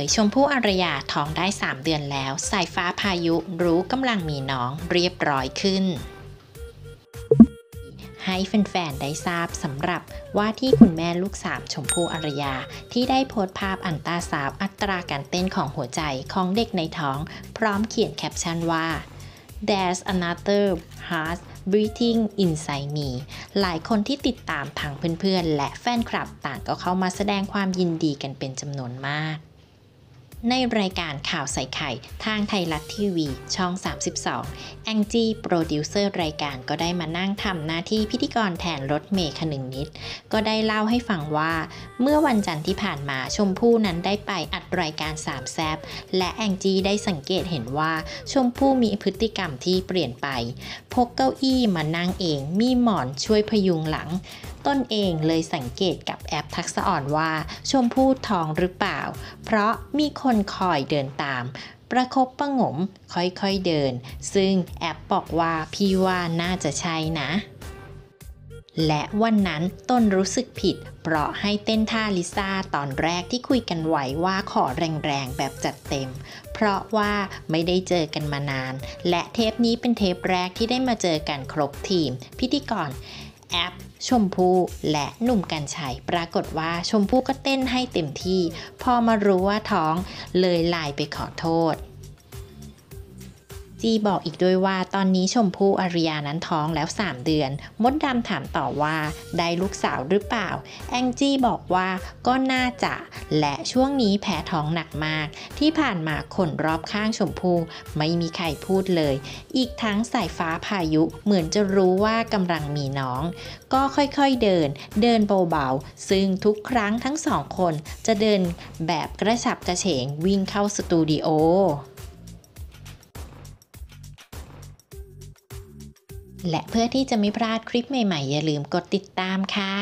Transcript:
ยชมพู่อารยาท้องได้ 3 เดือนแล้ว สายฟ้าพายุรู้กำลังมีน้องเรียบร้อยขึ้น ให้แฟนๆ ได้ทราบสำหรับว่าที่คุณแม่ลูกสามชมพู่อารยา ที่ได้โพสต์ภาพอันตราสาวอัตราการเต้นของหัวใจของเด็กในท้อง พร้อมเขียนแคปชั่นว่า There's another heart beating inside me หลายคนที่ติดตามทางเพื่อนๆ และแฟนคลับต่างก็เข้ามาแสดงความยินดีกันเป็นจำนวนมาก ในรายการข่าวใส่ไข่ ทางไทยรัฐทีวี ช่อง 32 แองจี้โปรดิวเซอร์รายการก็ได้มานั่งทำหน้าที่พิธีกรแทนรถเมย์คนึงนิด ก็ได้เล่าให้ฟังว่า เมื่อวันจันทร์ที่ผ่านมาชมพู่นั้นได้ไปอัดรายการสามแซบและแองจี้ได้สังเกตเห็นว่าชมพู่มีพฤติกรรมที่เปลี่ยนไป พกเก้าอี้มานั่งเองมีหมอนช่วยพยุงหลัง ต้นเองเลยสังเกตกับแอปทักษะอ่อนว่า ชมพู่ท้องหรือเปล่า เพราะมีคนคอยเดินตาม ประคบประงมค่อยๆเดิน ซึ่งแอปบอกว่าพี่ว่าน่าจะใช่นะและวันนั้นต้นรู้สึกผิด เพราะให้เต้นท่าลิซ่าตอนแรกที่คุยกันไว้ว่าขอแรงๆแบบจัดเต็ม เพราะว่าไม่ได้เจอกันมานาน และเทปนี้เป็นเทปแรกที่ได้มาเจอกันครบทีม พิธีกร แอป ชมพู่และหนุ่มกัญชัยปรากฏว่าชมพู่ก็เต้นให้เต็มที่ พอมารู้ว่าท้องเลยไลน์ไปขอโทษ จีบอกอีกด้วยว่าตอนนี้ชมพู่อาริยานั้นท้องแล้ว 3 เดือน มดดำถามต่อว่าได้ลูกสาวหรือเปล่า แองจี้บอกว่าก็น่าจะ และช่วงนี้แพ้ท้องหนักมาก ที่ผ่านมาคนรอบข้างชมพู่ไม่มีใครพูดเลย อีกทั้งสายฟ้าพายุเหมือนจะรู้ว่ากำลังมีน้อง ก็ค่อยๆเดิน เดินเบาๆซึ่งทุกครั้งทั้งสองคนจะเดินแบบกระฉับกระเฉงวิ่งเข้าสตูดิโอ และเพื่อที่จะไม่พลาดคลิปใหม่ๆ อย่าลืมกดติดตามค่ะ